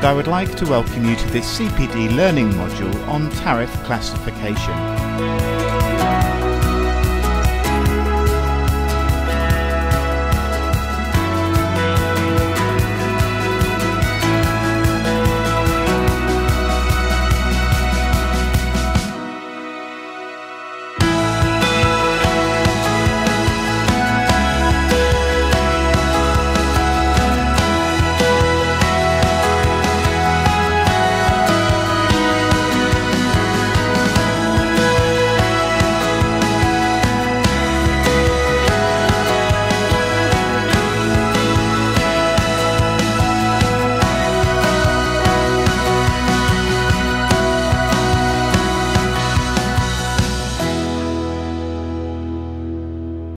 and I would like to welcome you to this CPD learning module on tariff classification.